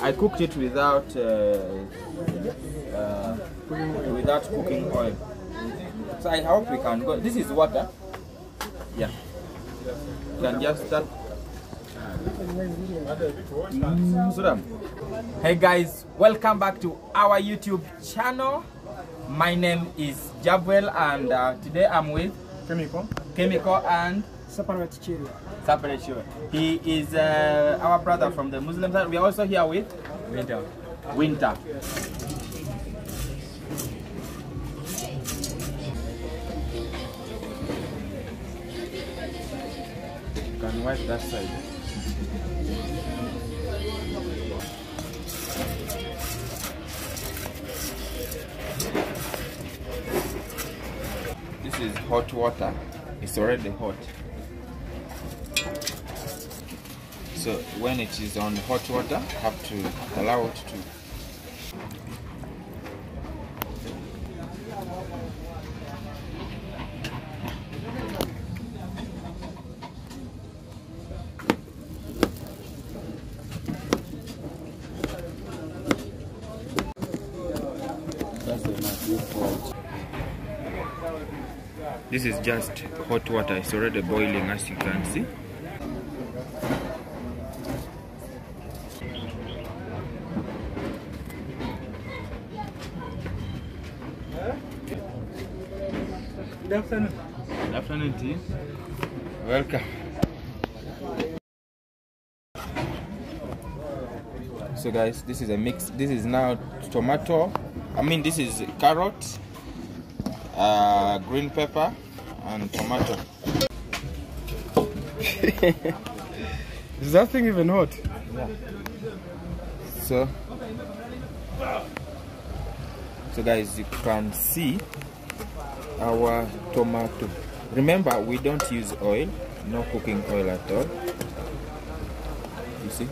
I cooked it without uh, uh, without cooking oil. So I hope we can go. This is water. Yeah. You can just start. Mm, Hey guys, welcome back to our YouTube channel. My name is Jabwel and uh, today I'm with Chemical. Chemical and Separate chili. Sure. He is uh, our brother from the Muslim side. We are also here with Winter. Winter. You can wipe that side. This is hot water. It's already hot. So when it is on hot water, have to allow it to. This is just hot water. It's already boiling as you can see. Good afternoon. Good afternoon to. Welcome. So guys, this is a mix. This is now tomato. I mean, this is carrot, uh, green pepper, and tomato. Is that thing even hot? Yeah. So, so guys, you can see our tomato. Remember, we don't use oil, no cooking oil at all. You see?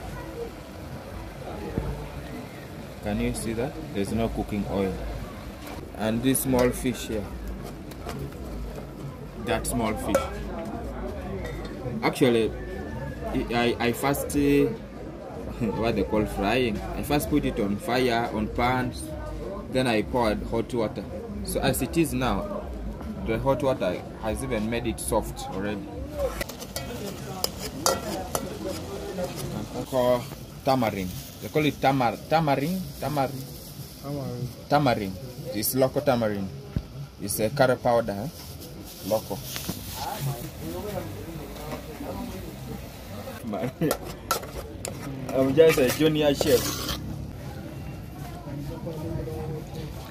Can you see that? There's no cooking oil. And this small fish here. That small fish. Actually, I, I first uh, what they call frying. I first put it on fire, on pans, then I poured hot water. So as it is now, the hot water has even made it soft already. Call tamarind. They call it tamar tamarind, tamarind, tamarind. It's local tamarind. It's a curry powder, eh? local. Man. I'm just a junior chef.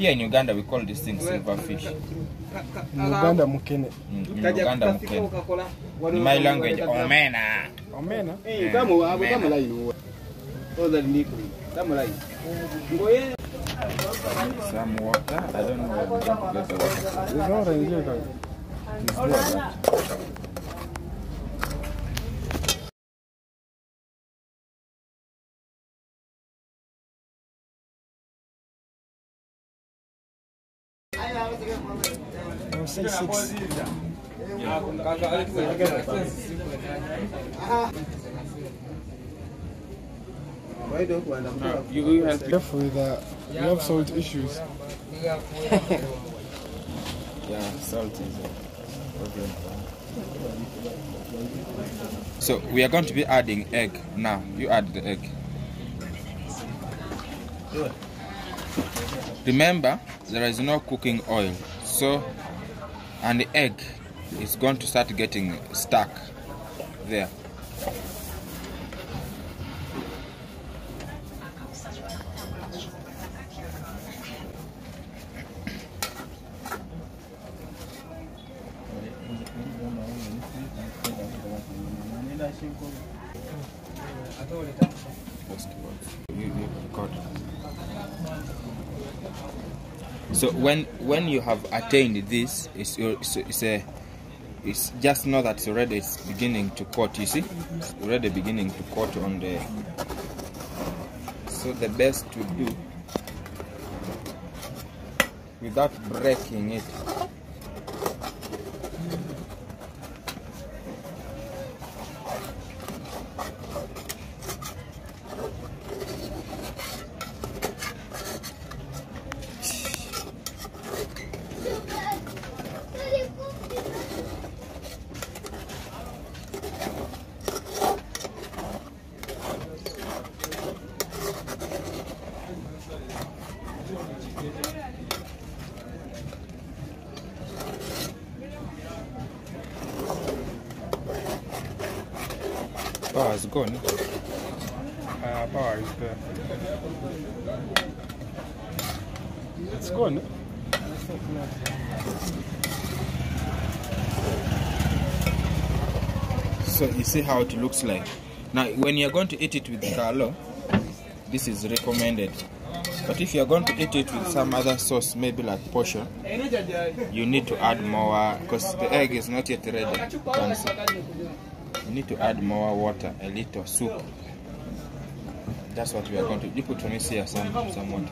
Here in Uganda, we call this thing silverfish. Uganda mukene. Mm, in Uganda, mukene. In my language, omena. Omena. Some water. I don't know where to get the water. It's orange. yeah. It's say six. No, you, help. Careful with that. Have salt issues. Yeah, salt is a problem. So we are going to be adding egg now. You add the egg. Remember, there is no cooking oil. So, and the egg is going to start getting stuck there. Mm. You- you got it. So when when you have attained this, it's, it's, it's a it's just know that it's already it's beginning to coat. You see, it's already beginning to coat on the. So the best to do without breaking it. Power is gone. Uh, power is there. It's gone. So you see how it looks like. Now, when you're going to eat it with kalo, this is recommended. But if you're going to eat it with some other sauce, maybe like posho, you need to add more because the egg is not yet ready. You can see. You need to add more water, a little soup. That's what we are going to. do. You put for me here some some water.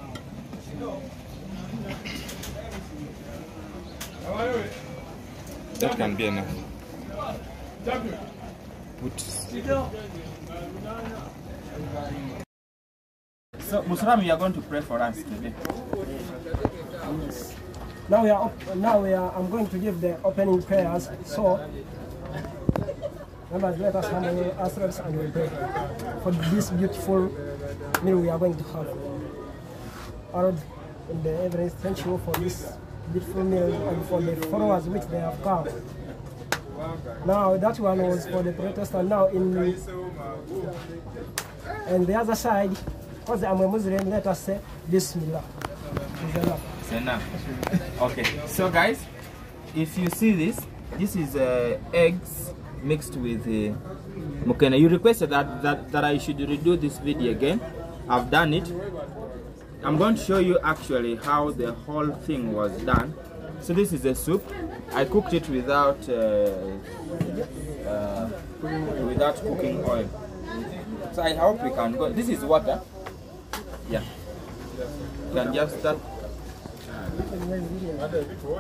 That can be enough. Put. So Musram, you are going to pray for us today. Yes. Now we are now we are I'm going to give the opening prayers. So let us handle ourselves and we pray for this beautiful meal we are going to have. Our in the heavens, thank you for this beautiful meal and for the followers which they have come. Now that one was for the Protestant. Now in and the other side, because I'm a Muslim, let us say Bismillah. It's enough. Okay. So guys, if you see this, this is uh, eggs mixed with uh, mukene. You requested that, that that I should redo this video again. I've done it. I'm going to show you actually how the whole thing was done. So this is a soup. I cooked it without uh, uh, without cooking oil. So I hope we can go. This is water. Yeah. You can just start.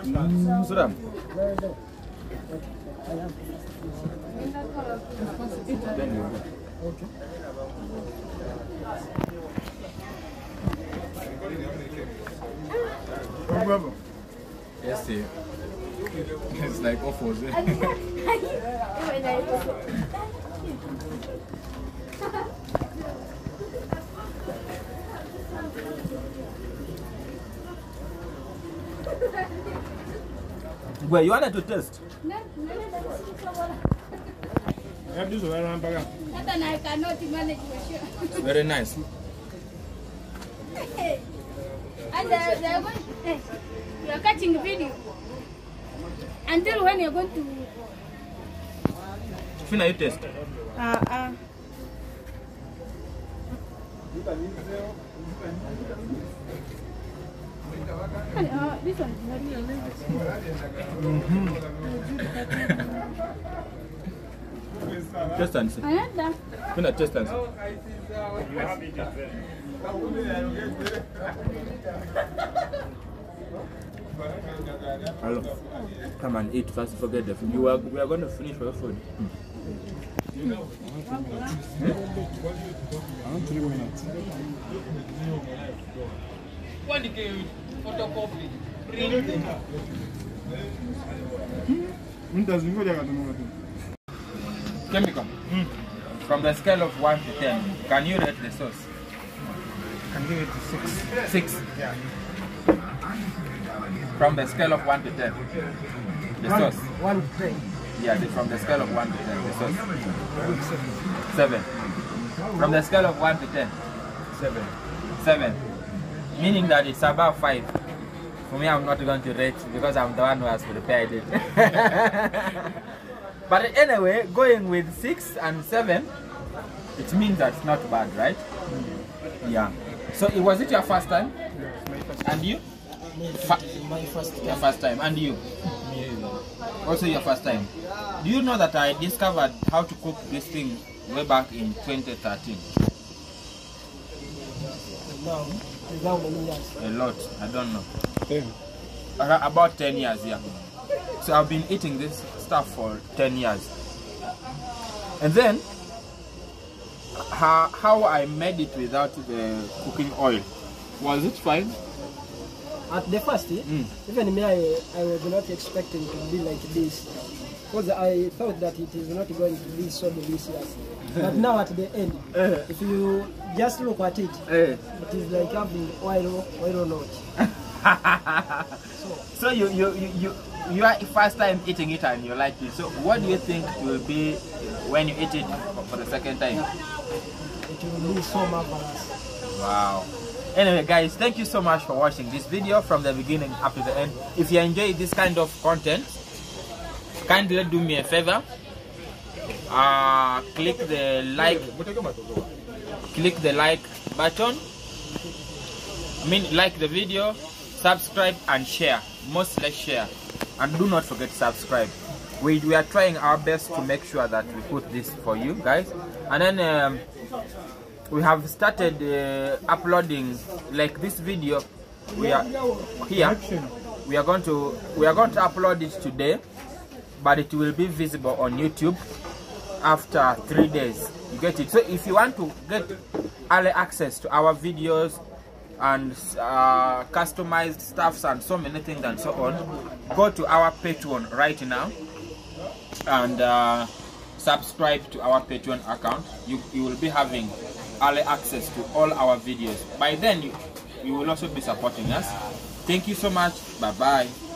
Mm, You. Yes, see. It's like offers. Eh? Well, you wanted to test? Hata na I cannot manage for sure. Very nice. And they, they are going, hey, you are catching video. Until when you're going to, Fina, you taste. uh, uh, uh, this one is not Taste and see. Another. Fina, taste and see. Hello. Come and eat first. Forget the food. You are, we are going to finish your food. I want three minutes. Mtazingoja hmm? hmm? katumwa tu. Chemical. Hmm. From the scale of 1 to 10, can you rate the sauce? Can give it to six. 6. From the scale of 1 to 10. The sauce. One tray. Yeah, the, from the scale of 1 to 10, the sauce. 7. From the scale of 1 to 10. 7. 7. Meaning that it's about 5. For me, I'm not going to rate because I'm the one who has prepared it. but anyway, going with 6 and 7, it means that's not bad, right? Yeah. So it was it your first time? And you? Fa- My first time. your first time. And you? Also your first time. Do you know that I discovered how to cook this thing way back in 2013? now. It's many years. A lot. I don't know. Ten. Ar- About 10 years, yeah. So I've been eating this stuff for 10 years. And then, how, how I made it without the cooking oil. Was it fine? At the first, eh, Mm. even me, I, I was not expecting to be like this. Because I thought that it is not going to be so delicious. But now at the end, if you just look at it, Eh. it is like having oil, oil or not. So you you you you you are first time eating it and you like it. So what do you think will be when you eat it for- for the second time? It will be so marvelous. Wow. Anyway, guys, thank you so much for watching this video from the beginning up to the end. If you enjoy this kind of content, kindly do me a favor. Uh, click the like, click the like button. Mean like the video, subscribe and share. Mostly share, and do not forget subscribe. We we are trying our best to make sure that we put this for you guys, and then. Um, we have started uh, uploading like this video we are here we are going to we are going to upload it today but it will be visible on youtube after three days. You get it? So if you want to get early access to our videos and uh, customized stuffs and so many things and so on go to our patreon right now and uh, subscribe to our patreon account. You, you will be having early access to all our videos. By then you, you will also be supporting us. Thank you so much. Bye bye